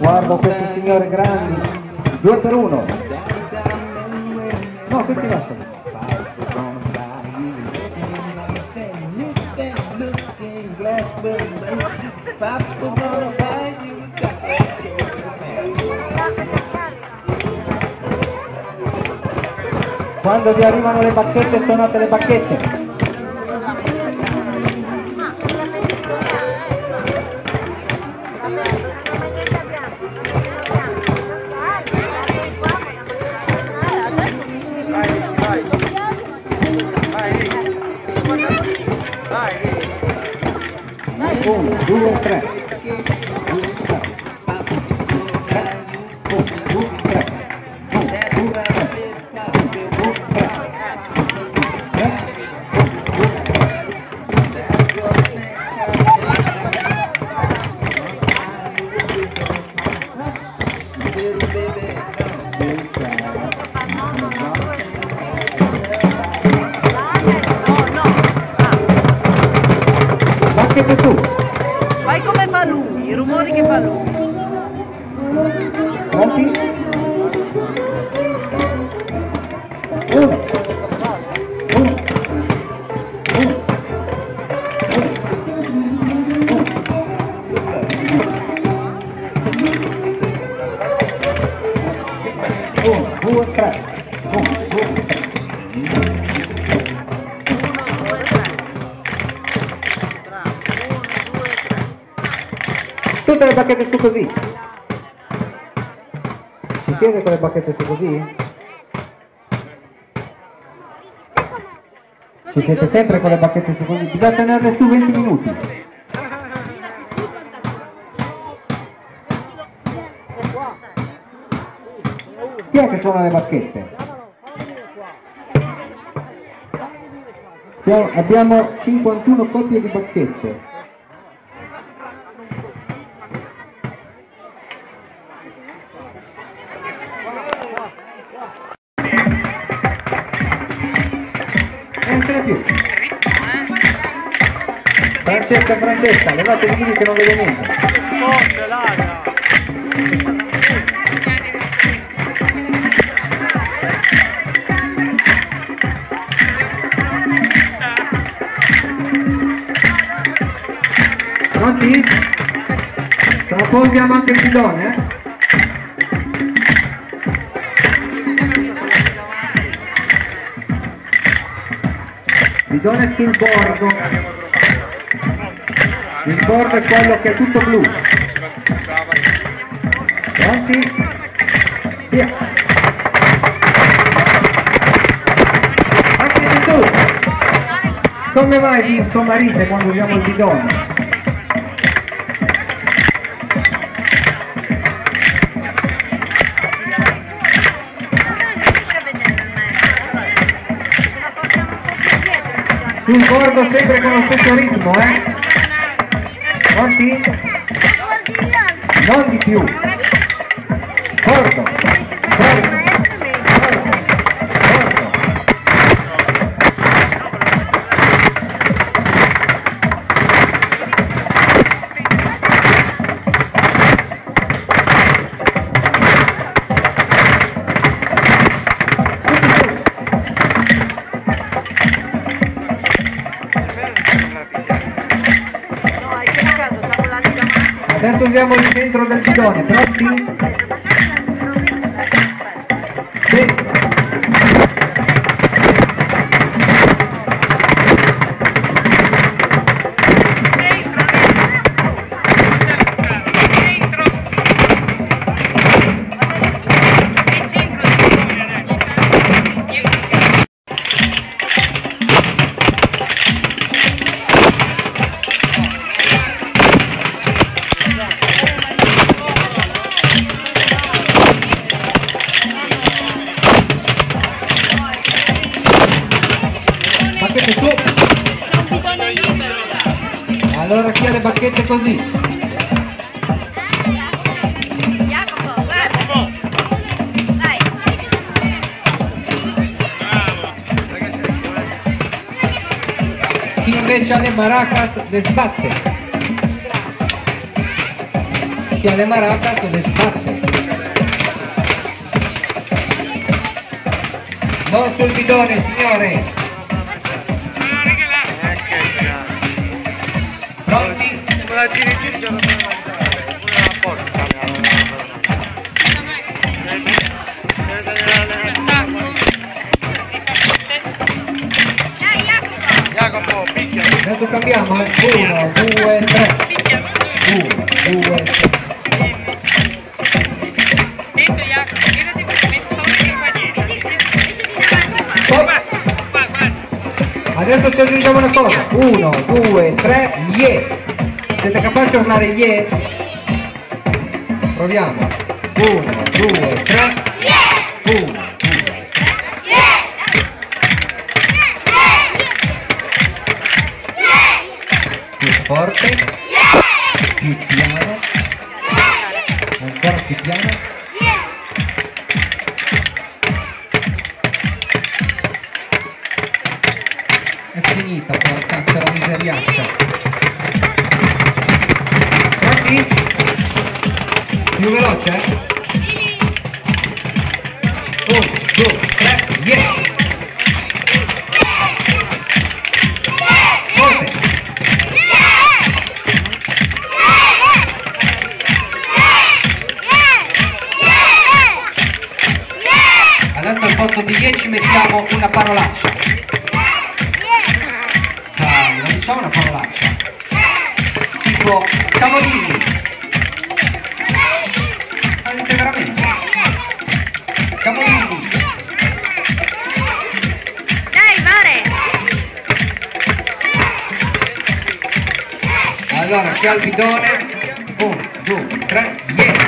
Guardo questi signori grandi. Due per uno. No, questi lasciano. Quando vi arrivano le bacchette, suonate le bacchette. Bacchette su. Fai come fa lui, i rumori che fa lui. Pronti? Tutte le bacchette su così. Ci siete con le bacchette su così? Ci siete sempre con le bacchette su così? Bisogna tenerle su 20 minuti. Chi è che suona le bacchette? Abbiamo 51 coppie di bacchette. Ce più. Francesca, Francesca, levatevi lì che non vedo niente. Pronti? Tra poco anche il bidone, eh? Bidone sul bordo. Il bordo è quello che è tutto blu. Pronti? Via. Anche tu. Come vai di insommarite quando usiamo il bidone? Sul bordo sempre con lo stesso ritmo, eh? Pronti? Non di più. Bordo. Bordo. Adesso usiamo il centro del bidone, pronti? Le bacchette così? Chi invece ha le maracas le sbatte. chi ha le maracas le sbatte. Non sul bidone, signore. Adesso cambiamo, eh. Uno, due, tre. Uno, due, tre. Dentro Jacopo, che fa niente. Mettiti davanti qua. Stop. Qua, guarda. Adesso ci aggiungiamo una cosa. Uno, due, tre, yeah. Siete capaci a urlare yeah? Proviamo. Uno, due, tre. Uno, due, più forte. Più piano. Ancora più piano. È finita, porcaccia la miseriaccia. Pronti? Più veloce? Uno, due, tre, yeah! Forte! Adesso al posto di 10 mettiamo una parolaccia. Sai, non so una parolaccia. Filippo Camolini avete veramente? Camolini dai Mare. Allora c'è al bidone 1, 2, 3, 10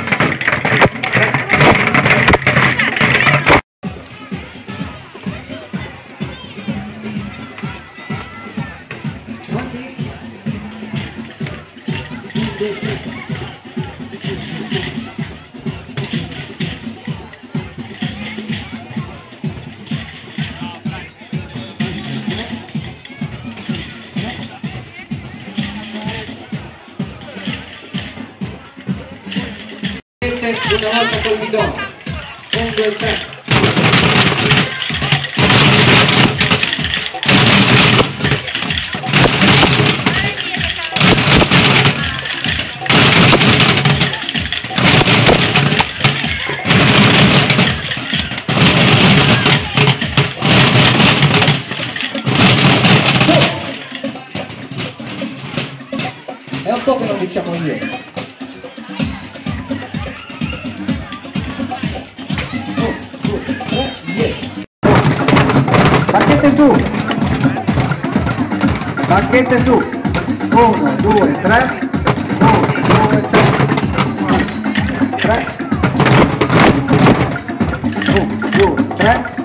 Una volta col bidone. Un, due. su. Bacchette su. 1 2 3 1 2 3 3 1 2 3